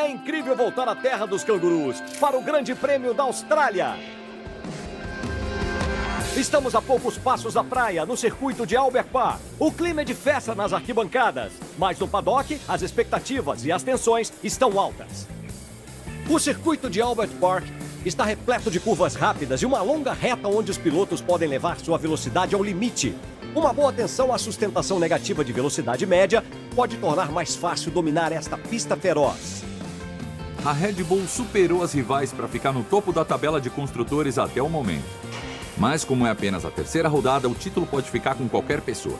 É incrível voltar à terra dos cangurus para o Grande Prêmio da Austrália. Estamos a poucos passos da praia, no circuito de Albert Park. O clima é de festa nas arquibancadas, mas no paddock, as expectativas e as tensões estão altas. O circuito de Albert Park está repleto de curvas rápidas e uma longa reta onde os pilotos podem levar sua velocidade ao limite. Uma boa atenção à sustentação negativa de velocidade média pode tornar mais fácil dominar esta pista feroz. A Red Bull superou as rivais para ficar no topo da tabela de construtores até o momento. Mas como é apenas a terceira rodada, o título pode ficar com qualquer pessoa.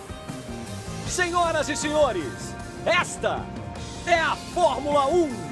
Senhoras e senhores, esta é a Fórmula 1.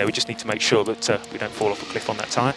Yeah, we just need to make sure that uh, we don't fall off a cliff on that tyre.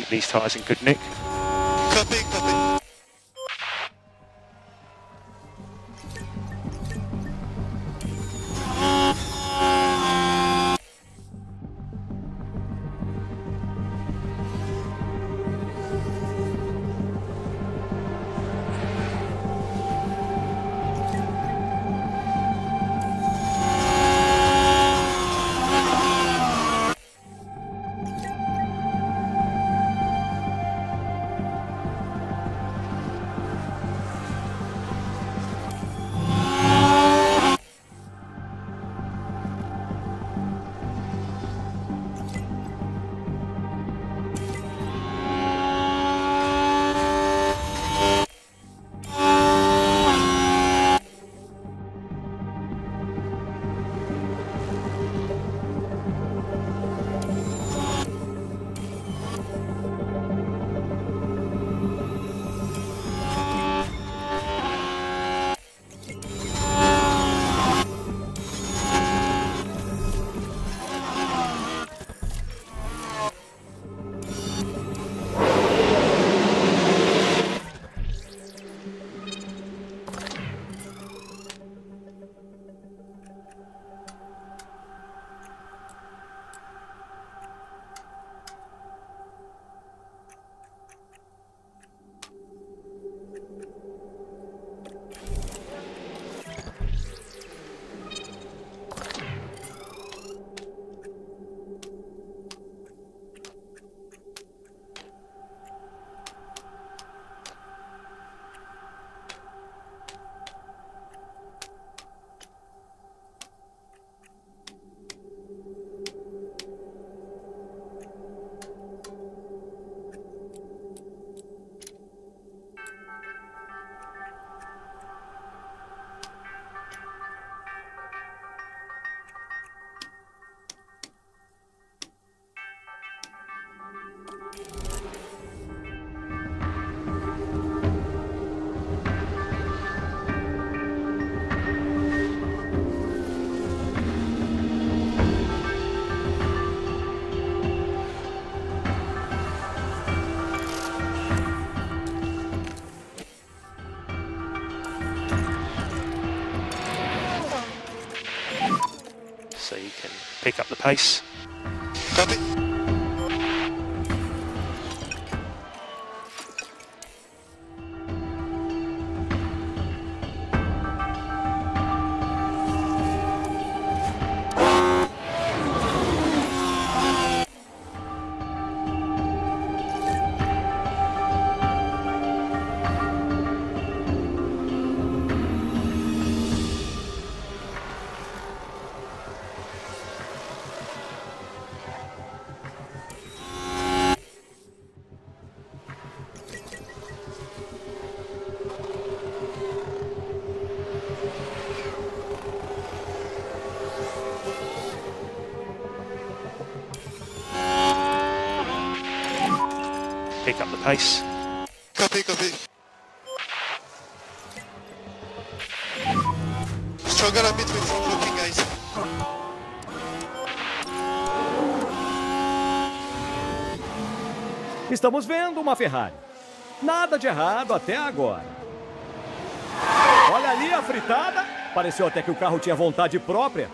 Keep these tyres in good nick. Pace. Pace. Copy, copy. Struggle a bit with front looking, guys. Estamos vendo uma Ferrari. Nada de errado até agora. Olha ali a fritada. Pareceu até que o carro tinha vontade própria.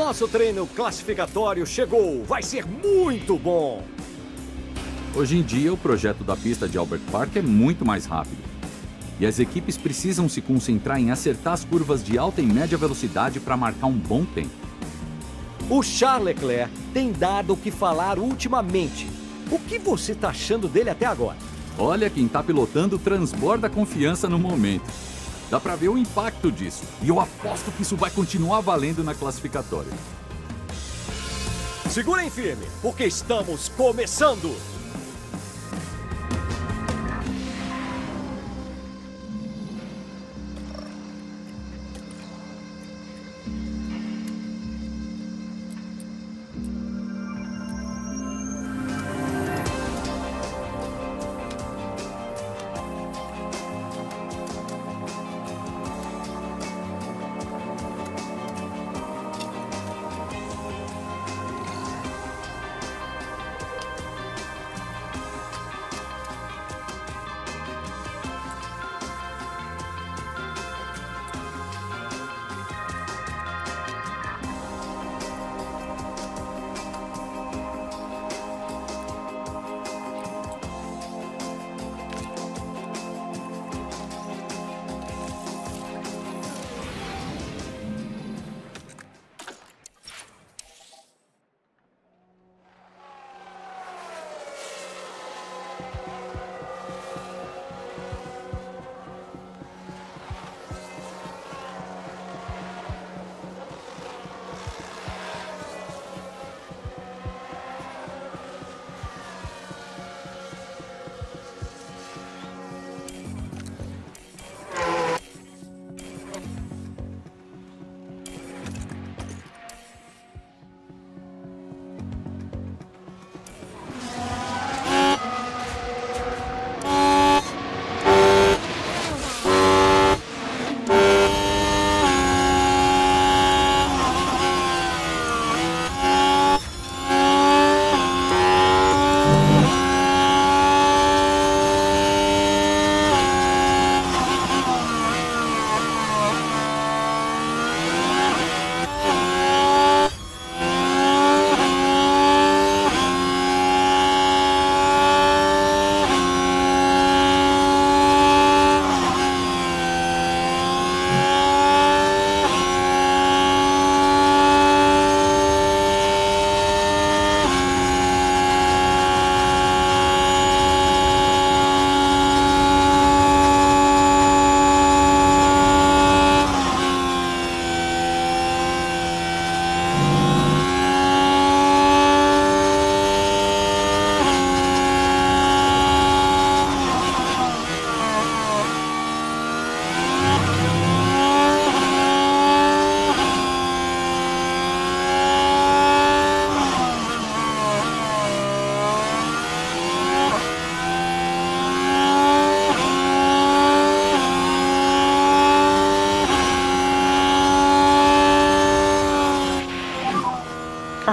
Nosso treino classificatório chegou. Vai ser muito bom. Hoje em dia, o projeto da pista de Albert Park é muito mais rápido. E as equipes precisam se concentrar em acertar as curvas de alta e média velocidade para marcar um bom tempo. O Charles Leclerc tem dado o que falar ultimamente. O que você está achando dele até agora? Olha, quem tá pilotando transborda confiança no momento. Dá pra ver o impacto disso. E eu aposto que isso vai continuar valendo na classificatória. Segurem firme, porque estamos começando!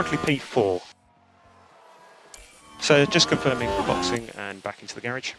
Currently P4. So just confirming boxing and back into the garage.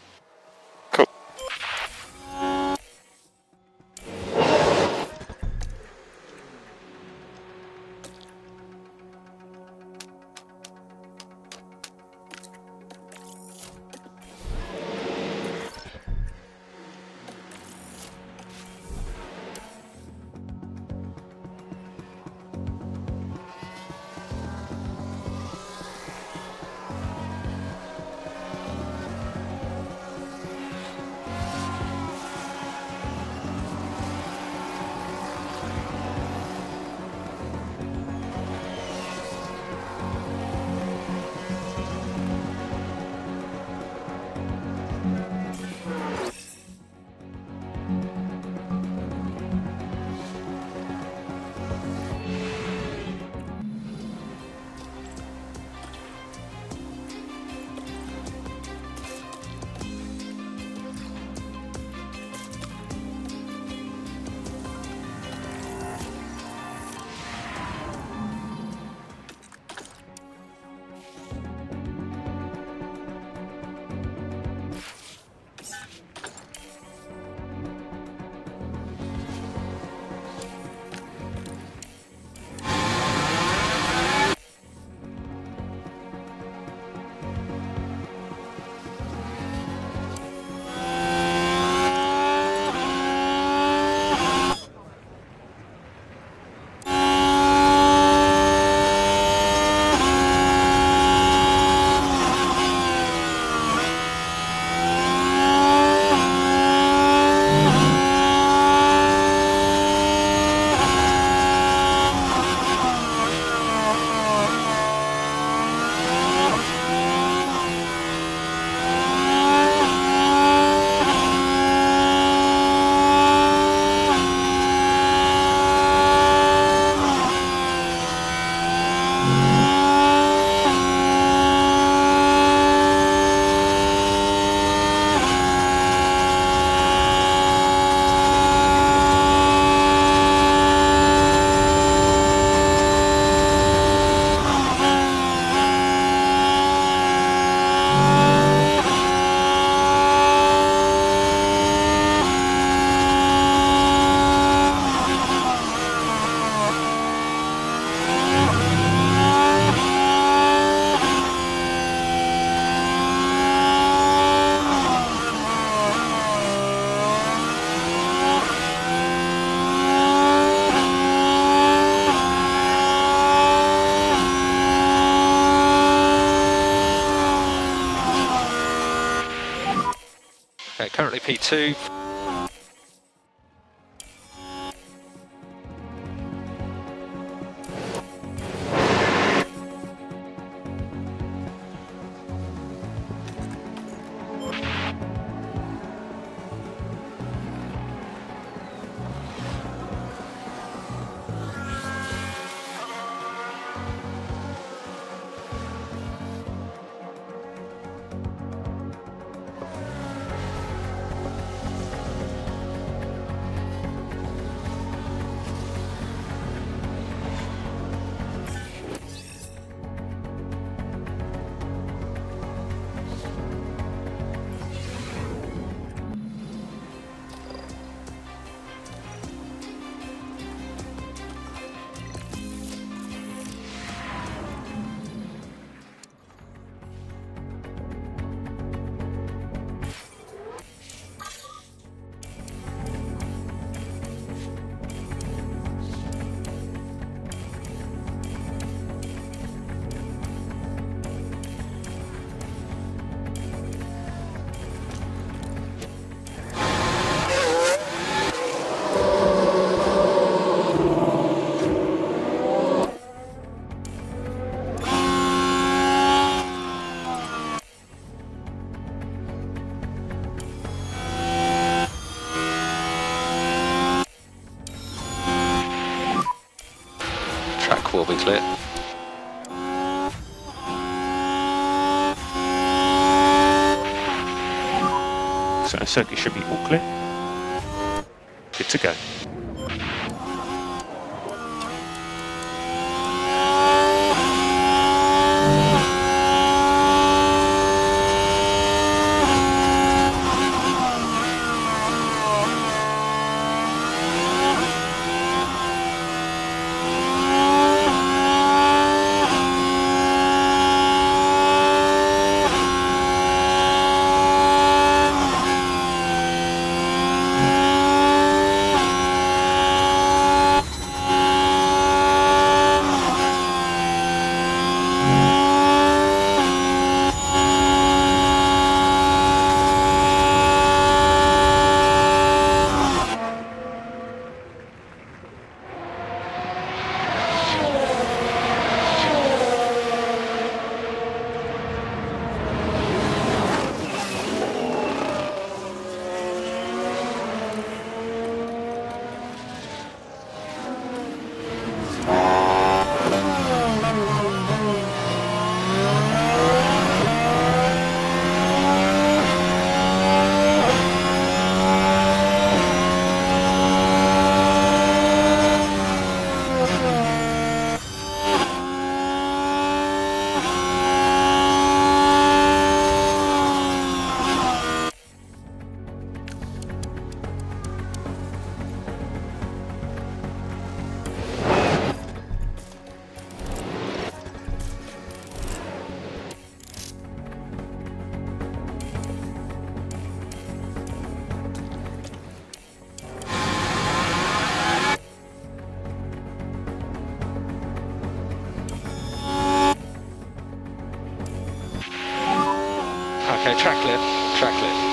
Currently circuit should be all clear. Okay, track clear. Track clear.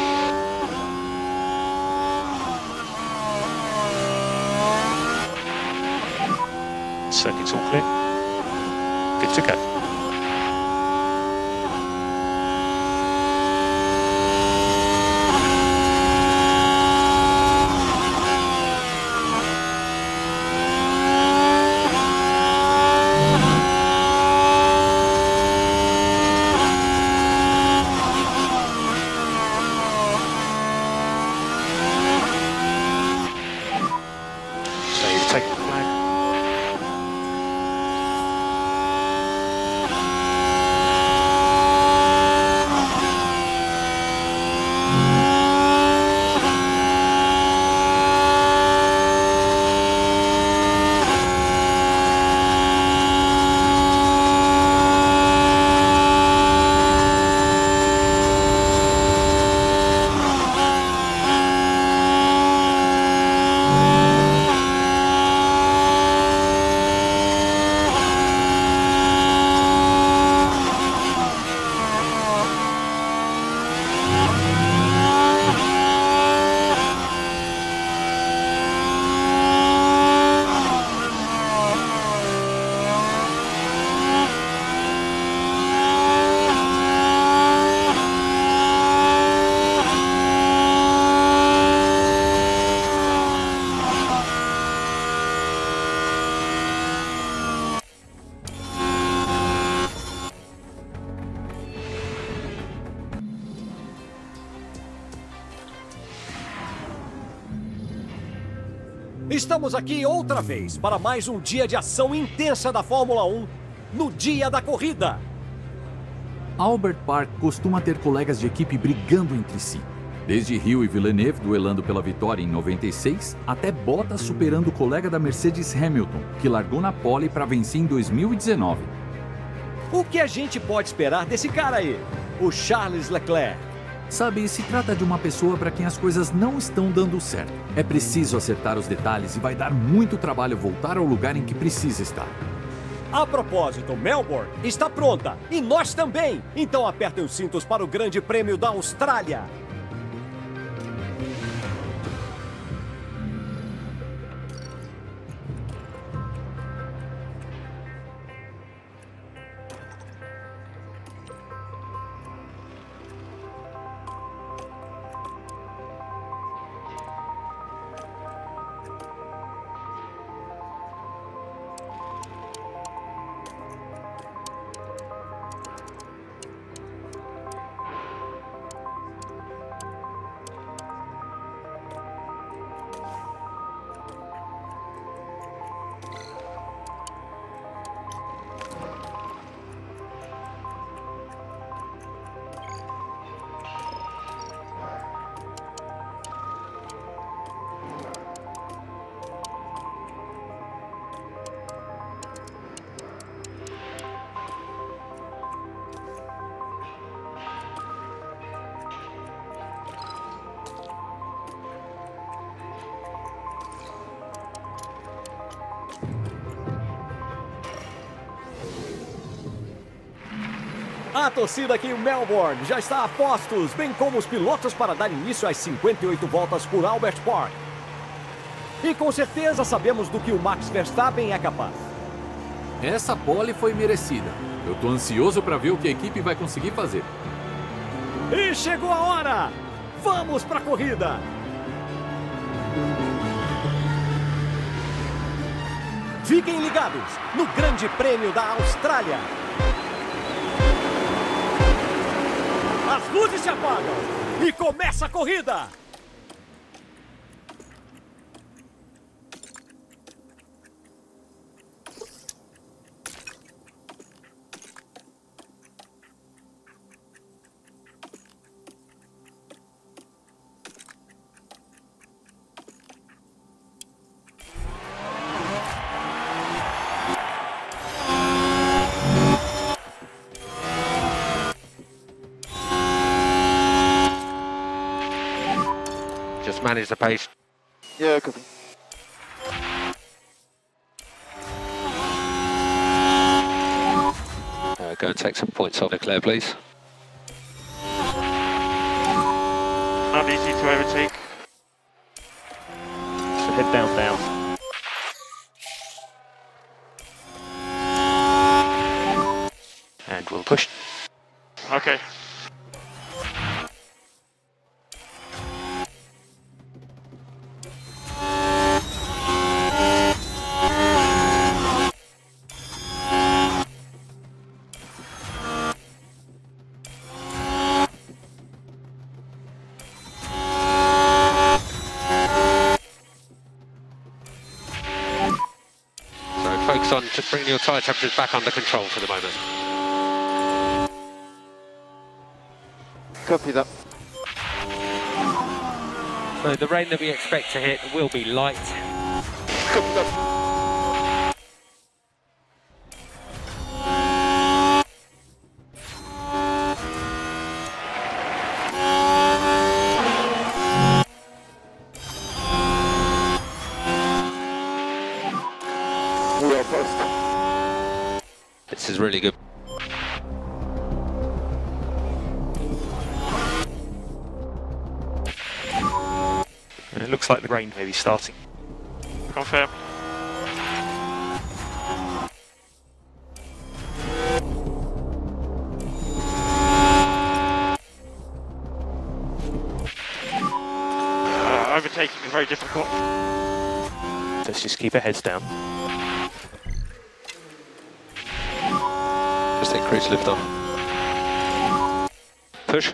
Estamos aqui outra vez para mais um dia de ação intensa da Fórmula 1 no dia da corrida. Albert Park costuma ter colegas de equipe brigando entre si. Desde Rio e Villeneuve duelando pela vitória em 96, até Bottas superando o colega da Mercedes Hamilton, que largou na pole para vencer em 2019. O que a gente pode esperar desse cara aí? O Charles Leclerc. Sabe, se trata de uma pessoa para quem as coisas não estão dando certo. É preciso acertar os detalhes e vai dar muito trabalho voltar ao lugar em que precisa estar. A propósito, Melbourne está pronta e nós também. Então apertem os cintos para o Grande Prêmio da Austrália. A torcida aqui em Melbourne já está a postos, bem como os pilotos para dar início às 58 voltas por Albert Park. E com certeza sabemos do que o Max Verstappen é capaz. Essa pole foi merecida. Eu tô ansioso para ver o que a equipe vai conseguir fazer. E chegou a hora! Vamos para a corrida! Fiquem ligados no Grande Prêmio da Austrália. Luzes se apagam e começa a corrida! Manage the pace. Yeah, copy. Uh, go and take some points off Leclerc, please. On just bringing your tyre temperatures back under control for the moment. Copy that. So the rain that we expect to hit will be light. Copy that. Really good. And it looks like the rain may be starting. Confirm. Uh, overtaking is very difficult. Let's just keep our heads down. Just lift off. Push.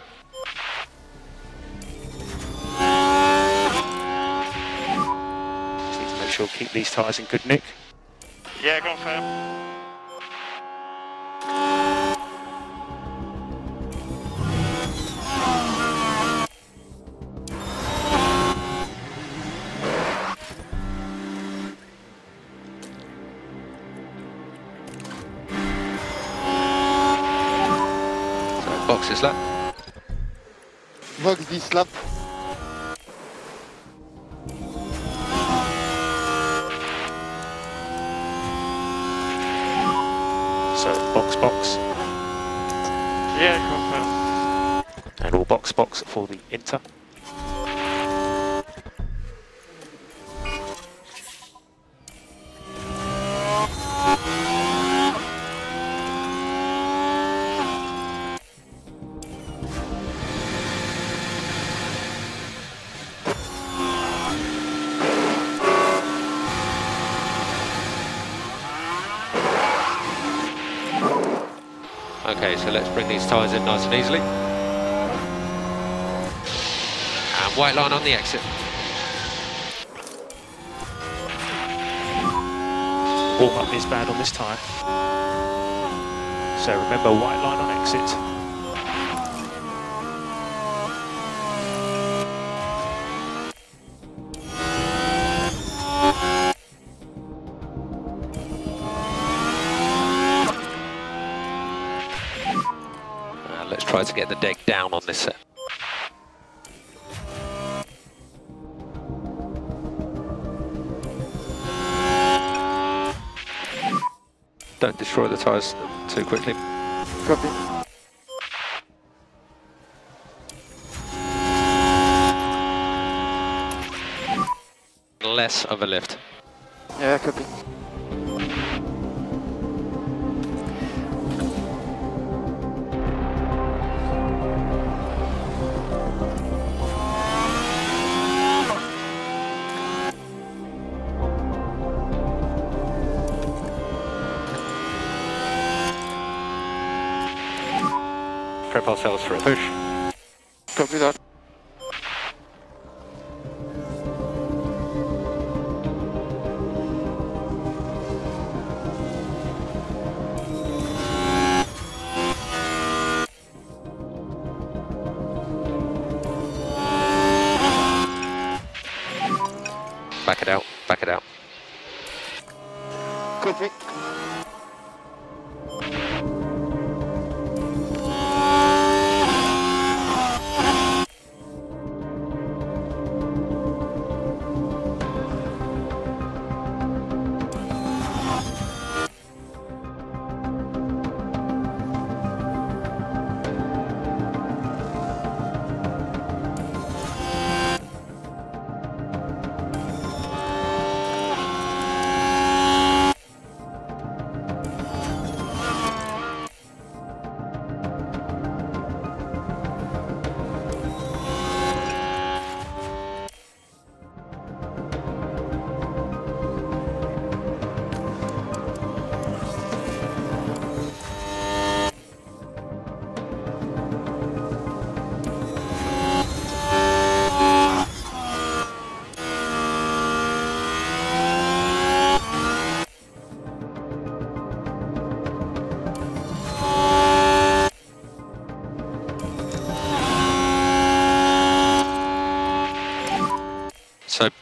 Just need to make sure keep these tyres in good nick. Yeah, go for the Inter. Okay, so let's bring these tyres in nice and easily. White line on the exit. Warm up is bad on this tyre. So remember white line on exit. Uh, let's try to get the deg down on this set. Destroy the tyres too quickly. Copy. Less of a lift. Yeah, copy. Prep ourselves for a push. Copy that.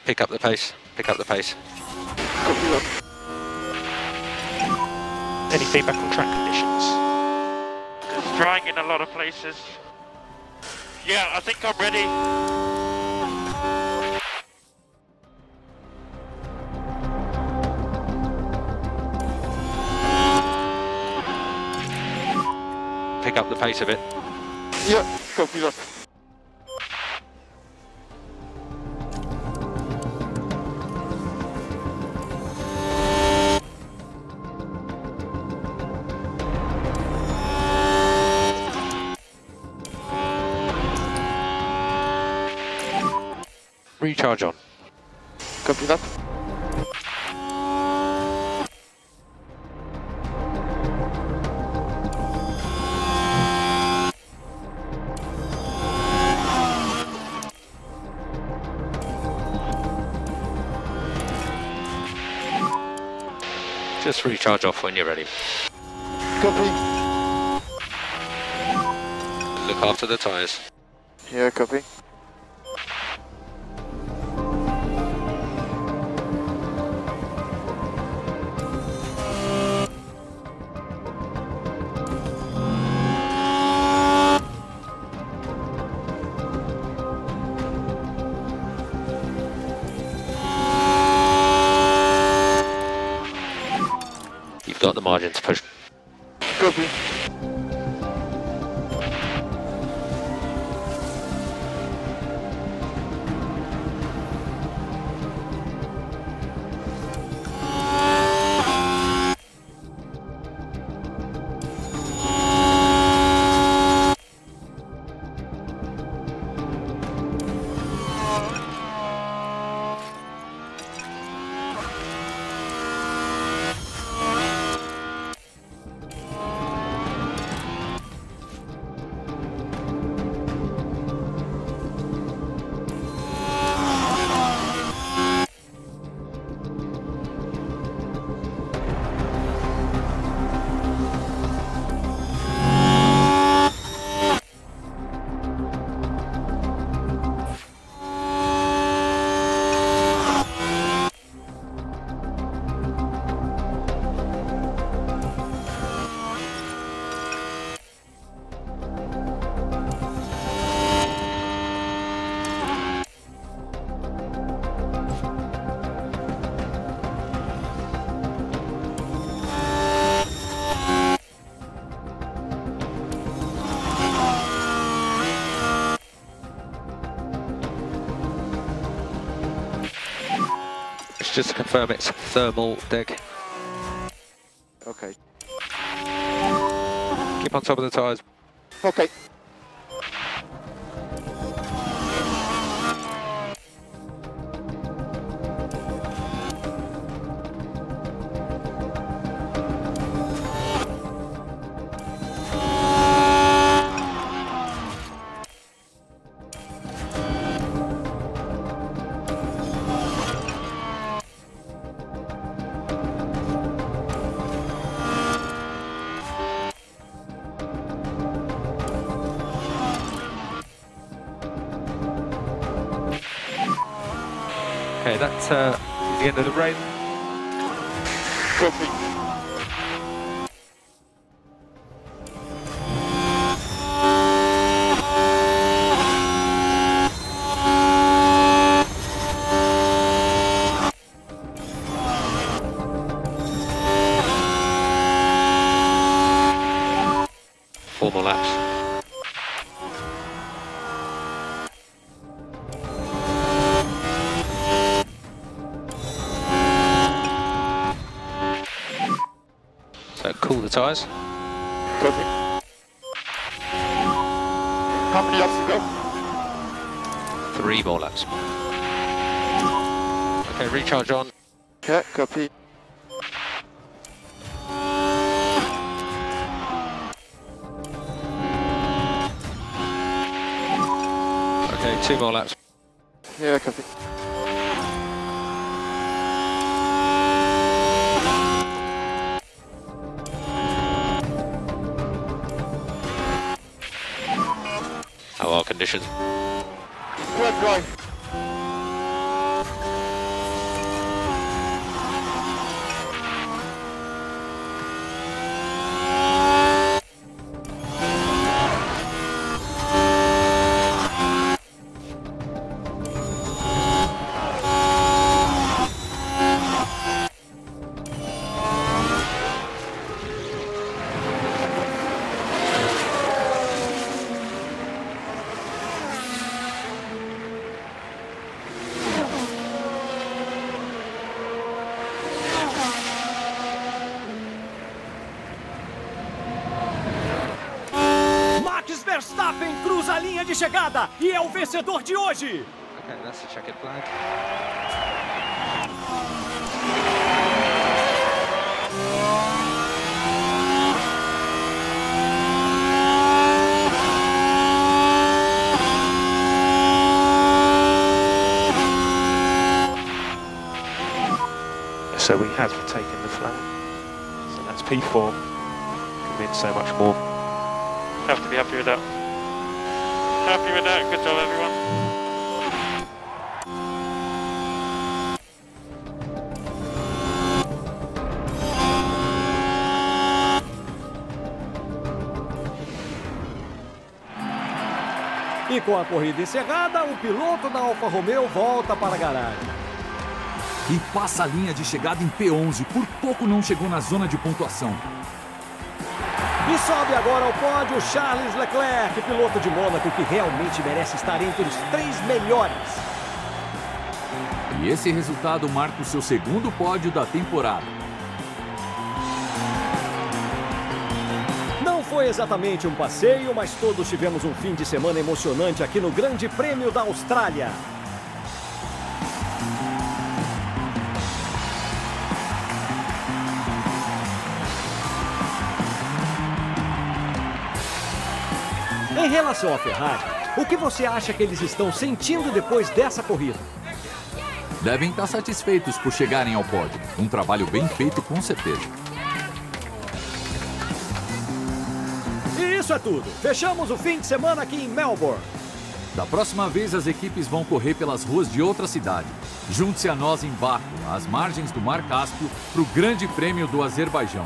Pick up the pace, pick up the pace. Any feedback on track conditions? It's drying in a lot of places. Yeah, I think I'm ready. Pick up the pace a bit. Yeah, copy that. Just recharge off when you're ready. Copy. Look after the tyres. Yeah, copy. Got the margin to push. Copy. Just to confirm it's thermal deg. Okay. Keep on top of the tyres. Okay, the rain. Cool the tyres. Copy. How many laps to go? Three more laps. Okay, recharge on. Yeah, copy. Okay, two more laps. Yeah, copy. How are conditions? O vencedor de hoje. Okay, that's the checkered flag. So we have taken the flag. So that's P4 can mean so much more. Have to be happy with that. Happy with that. Good job, everyone. E com a corrida encerrada, o piloto da Alfa Romeo volta para a garagem. E passa a linha de chegada em P11, por pouco não chegou na zona de pontuação. E sobe agora ao pódio Charles Leclerc, piloto de Mônaco que realmente merece estar entre os três melhores. E esse resultado marca o seu segundo pódio da temporada. Não foi exatamente um passeio, mas todos tivemos um fim de semana emocionante aqui no Grande Prêmio da Austrália. Relação à Ferrari, o que você acha que eles estão sentindo depois dessa corrida? Devem estar satisfeitos por chegarem ao pódio. Um trabalho bem feito, com certeza. E isso é tudo. Fechamos o fim de semana aqui em Melbourne. Da próxima vez, as equipes vão correr pelas ruas de outra cidade. Junte-se a nós em Baku, às margens do Mar Cáspio, para o Grande Prêmio do Azerbaijão.